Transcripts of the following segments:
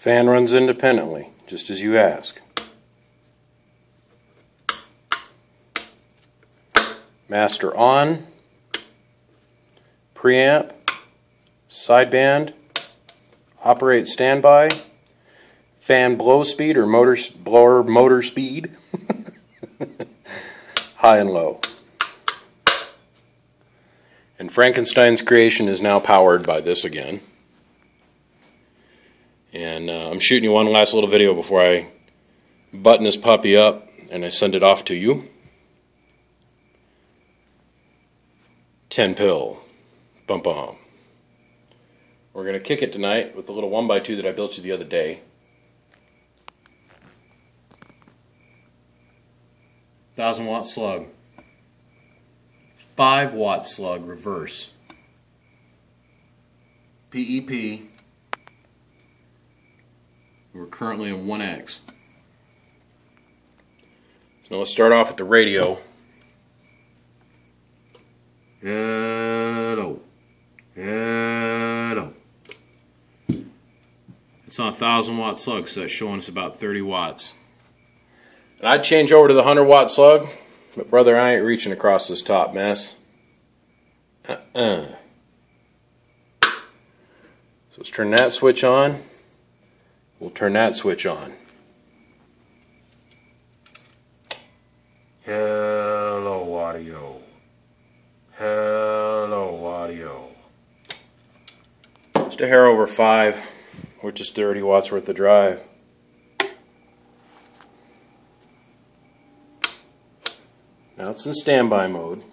Fan runs independently, just as you ask. Master on, preamp, sideband, operate standby, fan blow speed or motor blower motor speed, high and low. And Frankenstein's creation is now powered by this again. And uh, I'm shooting you one last little video before I button this puppy up and I send it off to you. 10 pill. Bum bum. We're going to kick it tonight with the little 1x2 that I built you the other day. Thousand watt slug. 5 watt slug reverse. PEP we're currently in 1X. So let's start off with the radio. Hello. Hello. It's on a 1000 watt slug, so that's showing us about 30 watts. And I'd change over to the 100 watt slug, but brother, I ain't reaching across this top mess. Uh-uh. So let's turn that switch on. We'll turn that switch on. Hello, audio. Hello, audio. Just a hair over 5, which is 30 watts worth of drive. Now it's in standby mode.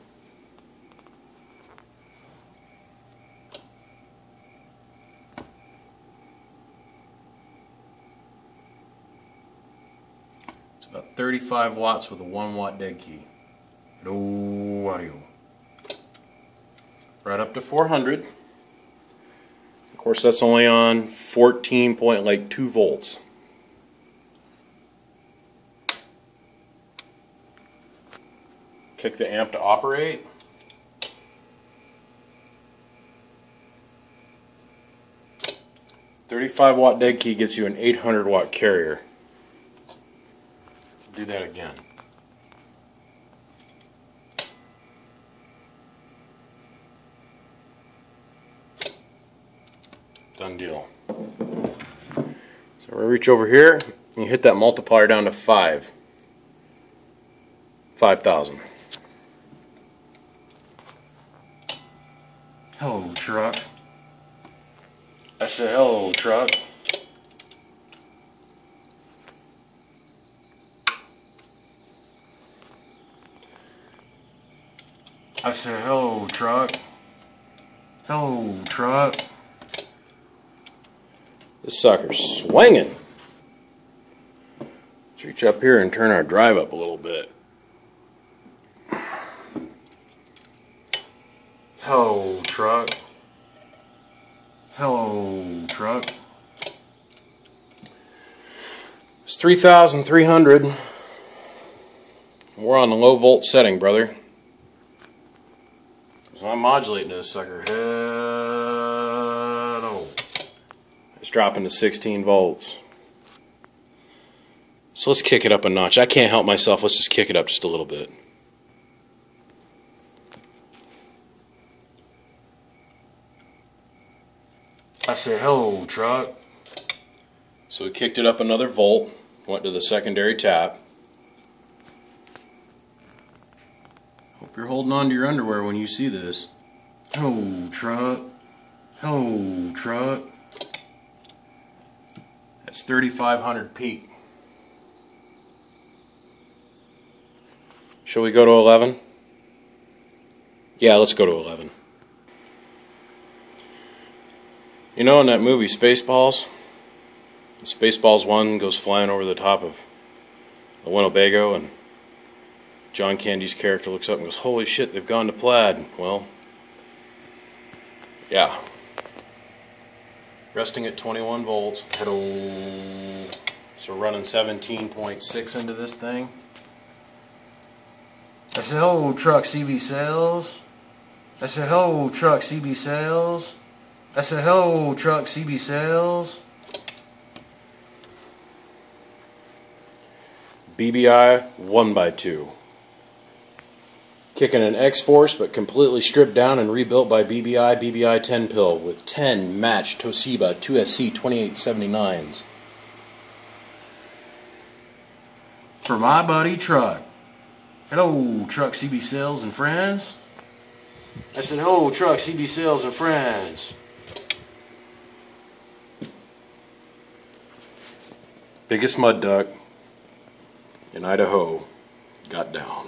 About 35 watts with a 1 watt dead key. No audio. Right up to 400. Of course, that's only on 14 point like 2 volts. Kick the amp to operate. Thirty-five watt dead key gets you an 800 watt carrier do that again. Done deal. So we reach over here and you hit that multiplier down to 5. 5,000. Hello, truck. I said, hello, truck. I said, hello, truck. Hello, truck. This sucker's swinging. Let's reach up here and turn our drive up a little bit. Hello, truck. Hello, truck. It's 3,300. We're on the low volt setting, brother. So I'm modulating this sucker. Hello. It's dropping to 16 volts. So let's kick it up a notch. I can't help myself. Let's just kick it up just a little bit. I said, hello, truck. So we kicked it up another volt, went to the secondary tap. You're holding on to your underwear when you see this. Oh, truck. Oh, truck. That's 3,500 peak. Shall we go to 11? Yeah, let's go to 11. You know, in that movie Spaceballs, Spaceballs 1 goes flying over the top of the Winnebago and John Candy's character looks up and goes, Holy shit, they've gone to plaid. Well, yeah. Resting at 21 volts. Hello. So running 17.6 into this thing. That's an old truck CB sales. That's a Hello, truck CB sales. That's a Hello, truck CB sales. BBI 1 by 2 Kicking an X-Force but completely stripped down and rebuilt by BBI BBI 10 pill with 10 matched Toshiba 2SC 2879s. For my buddy Truck. Hello, Truck CB Sales and Friends. I said, hello, Truck CB Sales and Friends. Biggest mud duck in Idaho got down.